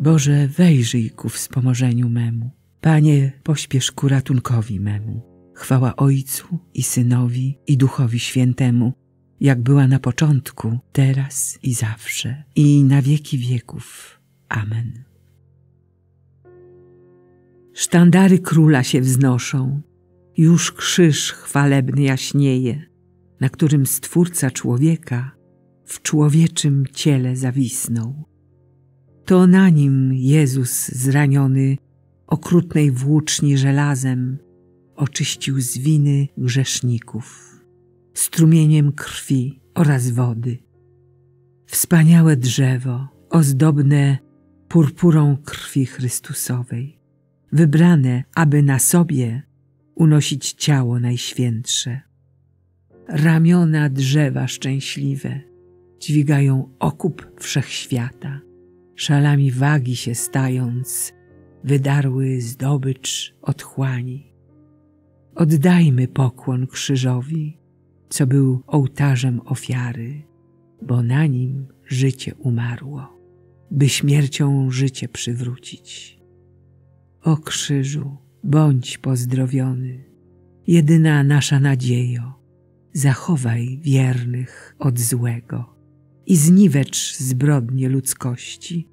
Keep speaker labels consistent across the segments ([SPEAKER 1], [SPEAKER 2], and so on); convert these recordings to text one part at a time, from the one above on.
[SPEAKER 1] Boże, wejrzyj ku wspomożeniu memu. Panie, pośpiesz ku ratunkowi memu. Chwała Ojcu i Synowi i Duchowi Świętemu, jak była na początku, teraz i zawsze, i na wieki wieków. Amen. Sztandary króla się wznoszą, już krzyż chwalebny jaśnieje, na którym Stwórca człowieka w człowieczym ciele zawisnął. To na nim Jezus zraniony okrutnej włóczni żelazem oczyścił z winy grzeszników, strumieniem krwi oraz wody. Wspaniałe drzewo, ozdobne purpurą krwi Chrystusowej, wybrane, aby na sobie unosić ciało najświętsze. Ramiona drzewa szczęśliwe dźwigają okup wszechświata, szalami wagi się stając, wydarły zdobycz otchłani. Oddajmy pokłon krzyżowi, co był ołtarzem ofiary, bo na nim życie umarło, by śmiercią życie przywrócić. O krzyżu, bądź pozdrowiony, jedyna nasza nadziejo, zachowaj wiernych od złego i zniwecz zbrodnie ludzkości.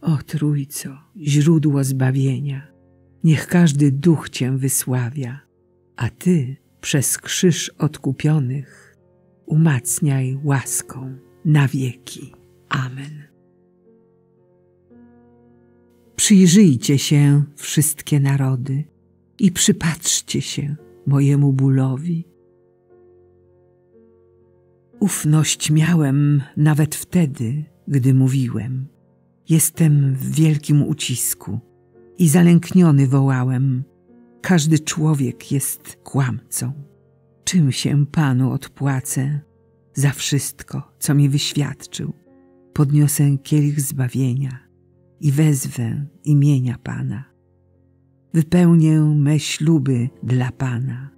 [SPEAKER 1] O Trójco, źródło zbawienia, niech każdy duch Cię wysławia, a Ty przez krzyż odkupionych umacniaj łaską na wieki. Amen. Przyjrzyjcie się wszystkie narody i przypatrzcie się mojemu bólowi. Ufność miałem nawet wtedy, gdy mówiłem. Jestem w wielkim ucisku i zalękniony wołałem. Każdy człowiek jest kłamcą. Czym się Panu odpłacę za wszystko, co mi wyświadczył? Podniosę kielich zbawienia i wezwę imienia Pana. Wypełnię me śluby dla Pana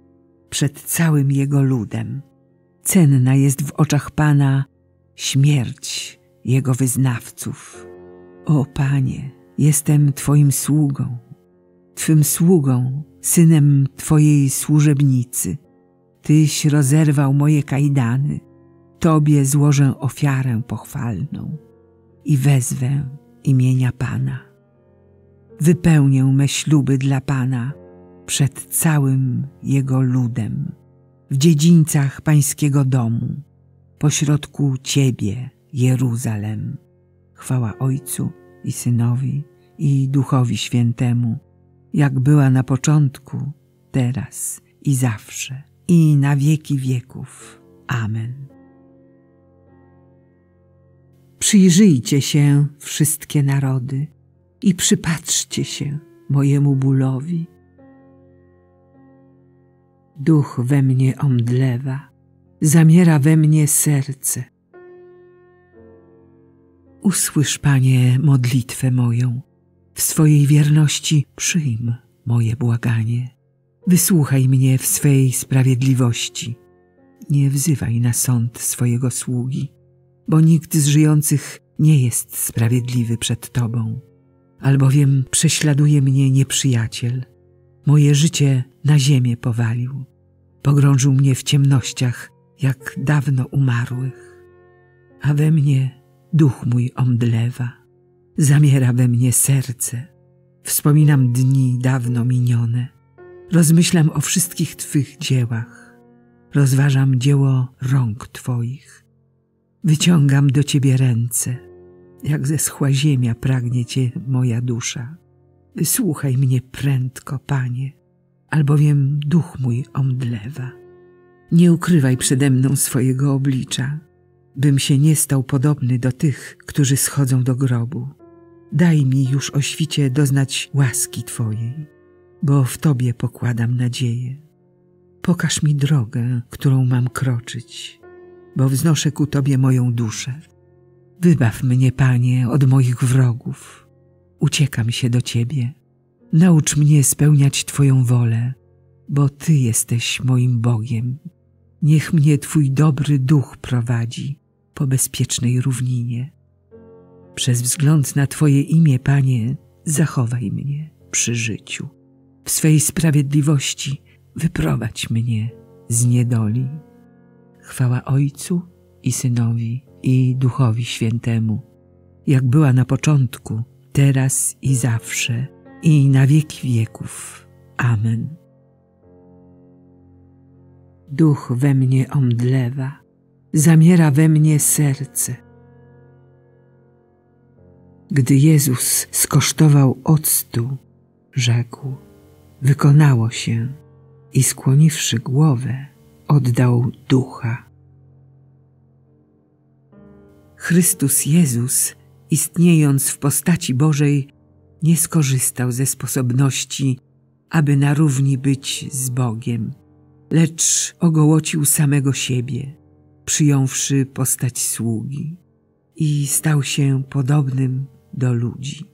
[SPEAKER 1] przed całym Jego ludem. Cenna jest w oczach Pana śmierć Jego wyznawców. O Panie, jestem Twoim sługą, Twym sługą, synem Twojej służebnicy. Tyś rozerwał moje kajdany, Tobie złożę ofiarę pochwalną i wezwę imienia Pana. Wypełnię me śluby dla Pana przed całym Jego ludem, w dziedzińcach Pańskiego domu, pośrodku Ciebie, Jeruzalem. Chwała Ojcu i Synowi i Duchowi Świętemu, jak była na początku, teraz i zawsze, i na wieki wieków. Amen. Przyjrzyjcie się wszystkie narody i przypatrzcie się mojemu bólowi. Duch we mnie omdlewa, zamiera we mnie serce. Usłysz, Panie, modlitwę moją, w swojej wierności przyjm moje błaganie. Wysłuchaj mnie w swej sprawiedliwości. Nie wzywaj na sąd swojego sługi bo nikt z żyjących nie jest sprawiedliwy przed Tobą, albowiem prześladuje mnie nieprzyjaciel. Moje życie na ziemię powalił, pogrążył mnie w ciemnościach, jak dawno umarłych. A we mnie duch mój omdlewa, zamiera we mnie serce. Wspominam dni dawno minione, rozmyślam o wszystkich Twych dziełach, rozważam dzieło rąk Twoich Wyciągam do Ciebie ręce, jak ze schła ziemia pragnie Cię moja dusza. Wysłuchaj mnie prędko, Panie, albowiem duch mój omdlewa. Nie ukrywaj przede mną swojego oblicza, bym się nie stał podobny do tych, którzy schodzą do grobu. Daj mi już o świcie doznać łaski Twojej, bo w Tobie pokładam nadzieję. Pokaż mi drogę, którą mam kroczyć bo wznoszę ku Tobie moją duszę. Wybaw mnie, Panie, od moich wrogów. Uciekam się do Ciebie. Naucz mnie spełniać Twoją wolę, bo Ty jesteś moim Bogiem. Niech mnie Twój dobry duch prowadzi po bezpiecznej równinie. Przez wzgląd na Twoje imię, Panie, zachowaj mnie przy życiu. W swej sprawiedliwości wyprowadź mnie z niedoli. Chwała Ojcu i Synowi i Duchowi Świętemu, jak była na początku, teraz i zawsze, i na wieki wieków. Amen. Duch we mnie omdlewa, zamiera we mnie serce. Gdy Jezus skosztował octu, rzekł, wykonało się i skłoniwszy głowę, oddał ducha. Chrystus Jezus, istniejąc w postaci Bożej, nie skorzystał ze sposobności, aby na równi być z Bogiem, lecz ogołocił samego siebie, przyjąwszy postać sługi i stał się podobnym do ludzi.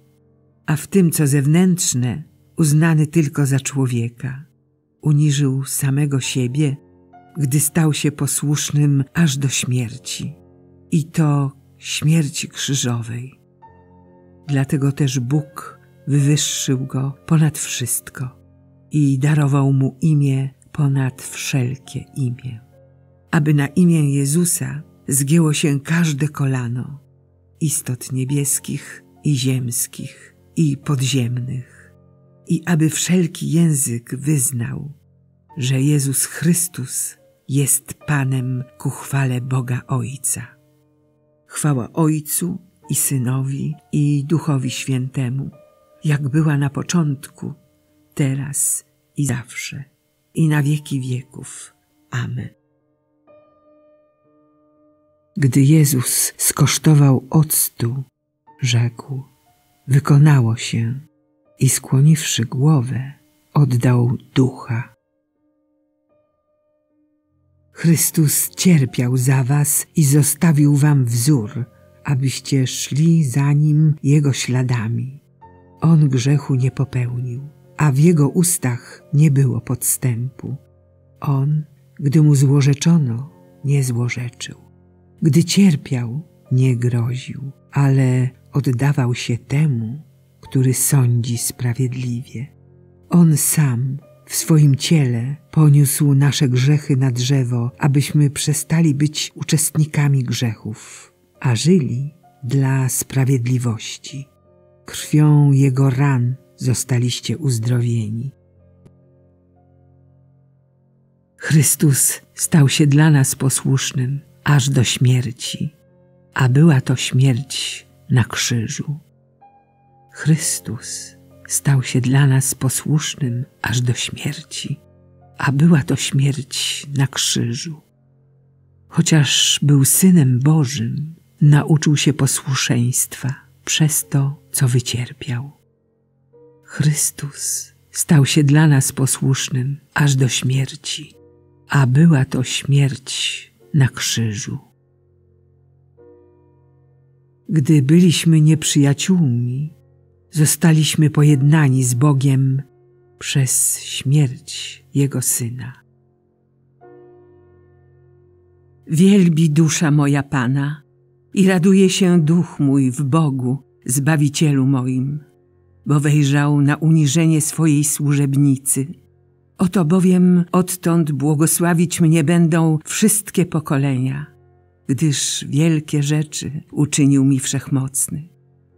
[SPEAKER 1] A w tym, co zewnętrzne, uznany tylko za człowieka, uniżył samego siebie, gdy stał się posłusznym aż do śmierci, i to śmierci krzyżowej. Dlatego też Bóg wywyższył go ponad wszystko i darował mu imię ponad wszelkie imię, aby na imię Jezusa zgięło się każde kolano istot niebieskich i ziemskich i podziemnych, i aby wszelki język wyznał, że Jezus Chrystus jest Panem ku chwale Boga Ojca. Chwała Ojcu i Synowi i Duchowi Świętemu, jak była na początku, teraz i zawsze, i na wieki wieków. Amen. Gdy Jezus skosztował octu, rzekł, wykonało się i skłoniwszy głowę, oddał ducha. Chrystus cierpiał za was i zostawił wam wzór, abyście szli za nim Jego śladami. On grzechu nie popełnił, a w Jego ustach nie było podstępu. On, gdy mu złorzeczono, nie złorzeczył. Gdy cierpiał, nie groził, ale oddawał się temu, który sądzi sprawiedliwie. On sam w swoim ciele poniósł nasze grzechy na drzewo, abyśmy przestali być uczestnikami grzechów, a żyli dla sprawiedliwości. Krwią Jego ran zostaliście uzdrowieni. Chrystus stał się dla nas posłusznym aż do śmierci, a była to śmierć na krzyżu. Chrystus stał się dla nas posłusznym aż do śmierci, a była to śmierć na krzyżu. Chociaż był Synem Bożym, nauczył się posłuszeństwa przez to, co wycierpiał. Chrystus stał się dla nas posłusznym aż do śmierci, a była to śmierć na krzyżu. Gdy byliśmy nieprzyjaciółmi, zostaliśmy pojednani z Bogiem przez śmierć Jego Syna. Wielbi dusza moja Pana i raduje się duch mój w Bogu, Zbawicielu moim, bo wejrzał na uniżenie swojej służebnicy. Oto bowiem odtąd błogosławić mnie będą wszystkie pokolenia, gdyż wielkie rzeczy uczynił mi wszechmocny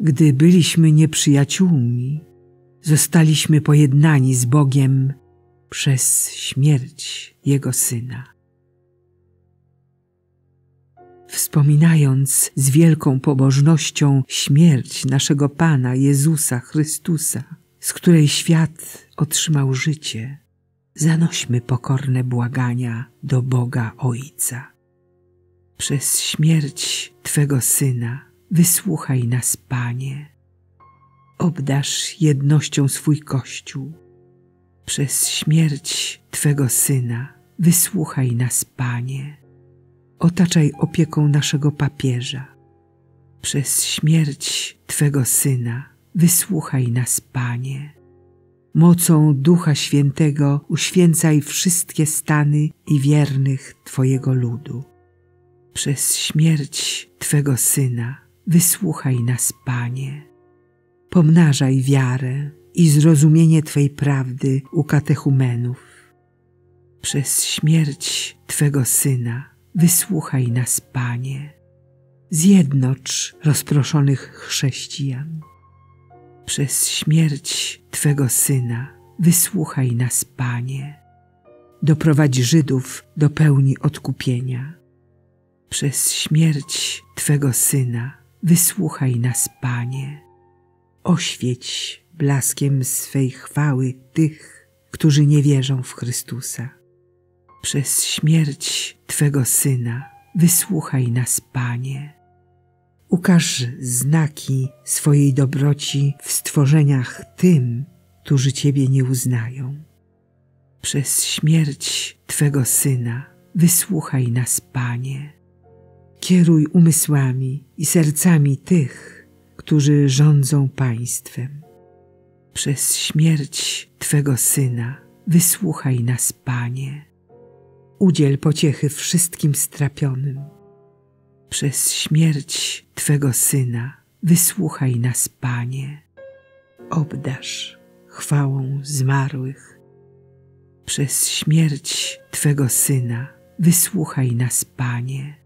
[SPEAKER 1] Gdy byliśmy nieprzyjaciółmi, zostaliśmy pojednani z Bogiem przez śmierć Jego Syna. Wspominając z wielką pobożnością śmierć naszego Pana Jezusa Chrystusa, z której świat otrzymał życie, zanośmy pokorne błagania do Boga Ojca. Przez śmierć Twego Syna wysłuchaj nas, Panie. Obdasz jednością swój Kościół. Przez śmierć Twego Syna wysłuchaj nas, Panie. Otaczaj opieką naszego papieża. Przez śmierć Twego Syna wysłuchaj nas, Panie. Mocą Ducha Świętego uświęcaj wszystkie stany i wiernych Twojego ludu. Przez śmierć Twego Syna wysłuchaj nas, Panie. Pomnażaj wiarę i zrozumienie Twej prawdy u katechumenów. Przez śmierć Twego Syna wysłuchaj nas, Panie. Zjednocz rozproszonych chrześcijan. Przez śmierć Twego Syna wysłuchaj nas, Panie. Doprowadź Żydów do pełni odkupienia. Przez śmierć Twego Syna wysłuchaj nas, Panie. Oświeć blaskiem swej chwały tych, którzy nie wierzą w Chrystusa. Przez śmierć Twego Syna wysłuchaj nas, Panie. Ukaż znaki swojej dobroci w stworzeniach tym, którzy Ciebie nie uznają. Przez śmierć Twego Syna wysłuchaj nas, Panie. Kieruj umysłami i sercami tych, którzy rządzą państwem. Przez śmierć Twego Syna wysłuchaj nas, Panie. Udziel pociechy wszystkim strapionym. Przez śmierć Twego Syna wysłuchaj nas, Panie. Obdasz chwałą zmarłych. Przez śmierć Twego Syna wysłuchaj nas, Panie.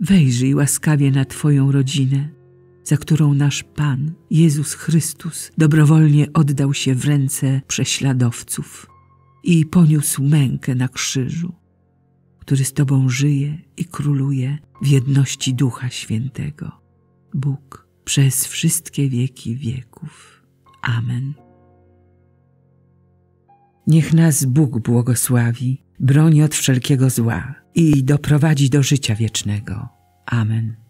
[SPEAKER 1] wejrzyj łaskawie na Twoją rodzinę, za którą nasz Pan, Jezus Chrystus, dobrowolnie oddał się w ręce prześladowców i poniósł mękę na krzyżu, który z Tobą żyje i króluje w jedności Ducha Świętego. Bóg przez wszystkie wieki wieków. Amen. Niech nas Bóg błogosławi, broni od wszelkiego zła i doprowadzi do życia wiecznego. Amen.